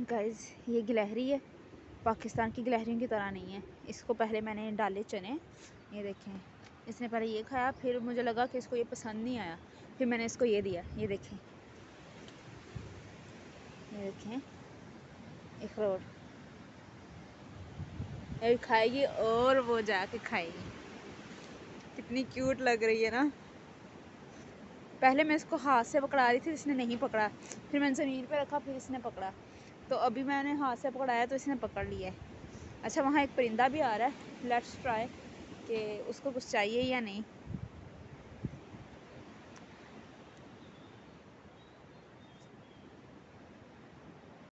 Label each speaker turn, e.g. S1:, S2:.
S1: Guys ये गिलहरी है। पाकिस्तान की गिलहरियों की तरह नहीं है। इसको पहले मैंने डाले चने। ये देखें। इसने पहले ये खाया, फिर मुझे लगा कि इसको ये पसंद नहीं आया। फिर मैंने इसको ये दिया। ये देखें। ये देखें। रोड ये खाएगी और वो जाके खाएगी। कितनी क्यूट लग रही है ना। पहले मैं इसको हाथ से पकड़ा रही थी, इसने नहीं पकड़ा। फिर मैंने ज़मीन पे रखा, फिर इसने पकड़ा। तो अभी मैंने हाथ से पकड़ाया तो इसने पकड़ लिया है। अच्छा वहाँ एक परिंदा भी आ रहा है। लेट्स ट्राई कि उसको कुछ चाहिए या नहीं।